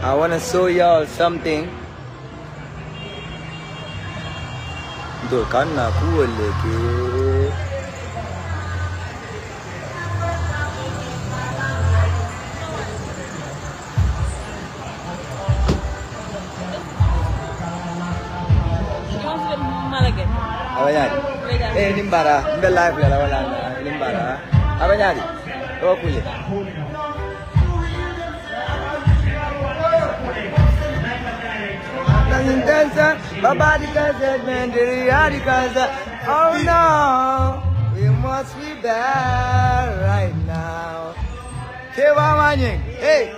I want to show y'all something. Do Durkana cool kid. Abanyari. Eh, nimbara. Mbe live lela wala. Nimbara. Abanyari. Okule. Nothing dancer, Baba the concert, man, the reality concert. Oh no, we must be there right now. Hey,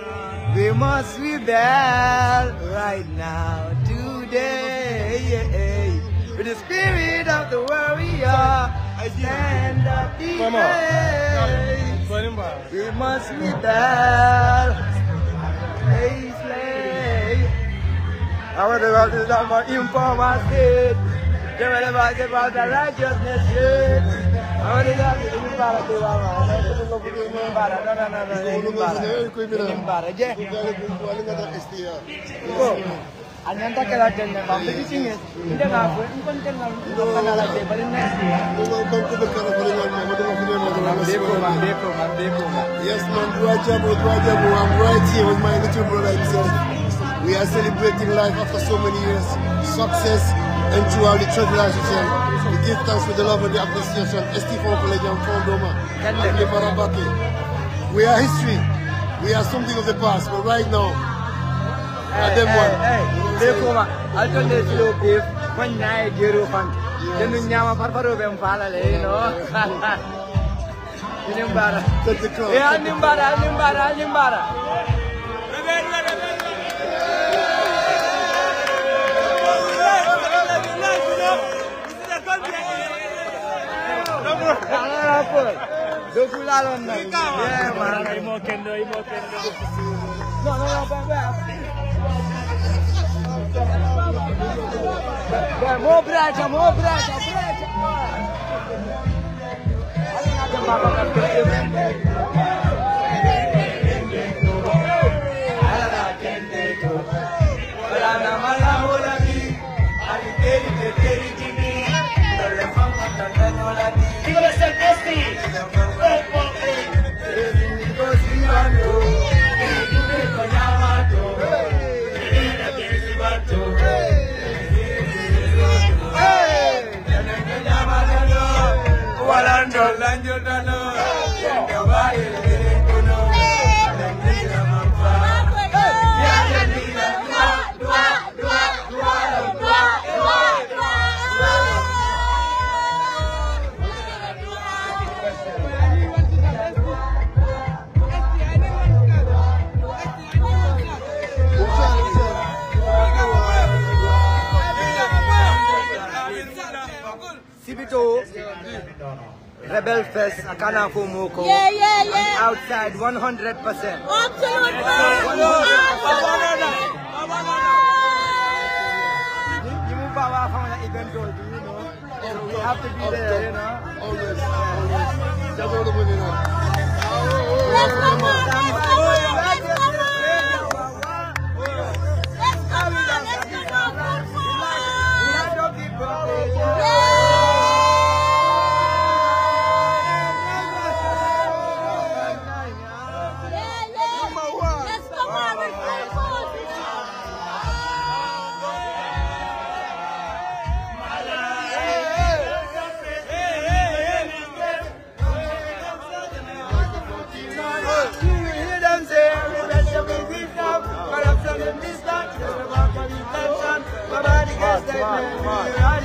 we must be there right now, today, yeah. With the spirit of the warrior, stand up, we must be there. I want to the more informal state. They want to talk about the righteousness. I want to go to the the Nimbara. No, no, no, no, Nimbara. Nimbara, je. Go. Anyanta kala jenya ba bi tinge inda na ko in kon tan na do kana la je bari next year Mandeko mandeko mandeko Yes, man, I'm right here with my little brother himself. We are celebrating life after so many years, success, and throughout the tribulation. We give thanks for the love and the appreciation. Estifon College and Fondoma, and the Barabake. We are history. We are something of the past, but right now, Hey, them one. hey, ndeko ma altonde silo beef kon nae jero fanke tenu nyama farfaro be mpala le no Nimbara Take the crown. Yeah, Nimbara, Nimbara, Nimbara. Dukul alon na. Yeah, man. Imo kendo, imo kendo. No, no, no, back, back. Back, mo brecha, mo brecha, brecha. Alin natin makakapit. Teri, teri, teri. Lanjo dano, yendo Rebel Fest, Akana Fumoko. Yeah, yeah, yeah. Outside 100%. Absolutely. You move power from the event goal, you know. So we have to be there, you know. Always, always. That's all the money now. Let's come on, let's come on, let's come We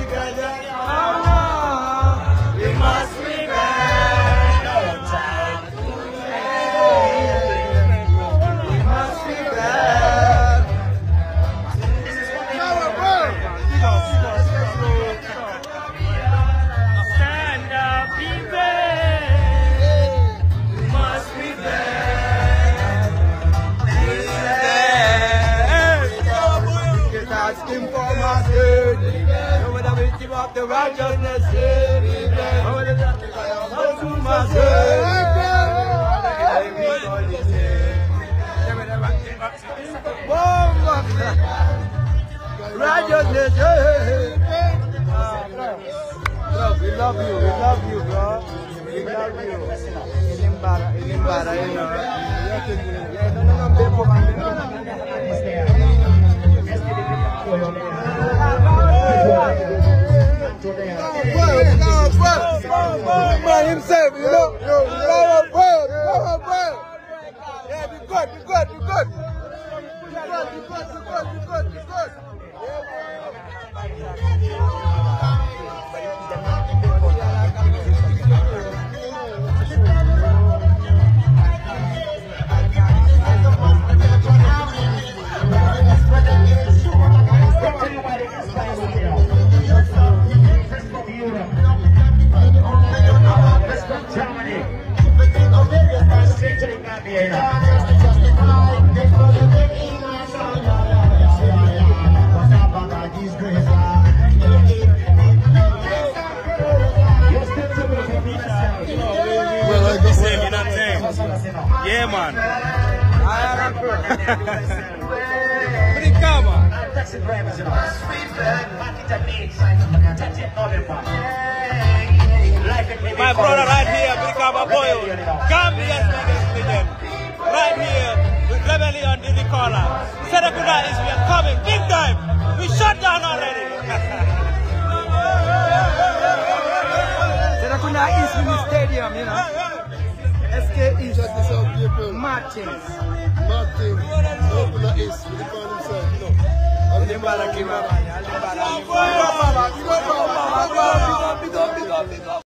Over the victim of the righteousness. Over the sacrifice of those who must Righteousness. Bro, we love you. We love you, bro. We love you. Ilimbara, Ilimbara, you know. Yeah, no, no, no, no, no, no, no, no, no, no, no, no, no, no, no, Man himself, you know. Power World, Power World. Yeah, be good, be good, be good. Be good, be good, be good, be good, be good. Same, you Yeah, man. My brother right here, Brikaba Boyo, Gambian legend, We shut down already. Serekunda East Mini Stadium, you know. SK East. Check this out, people. Martins. Martin, open the ace, he call himself, you know. Big up, big up, big up.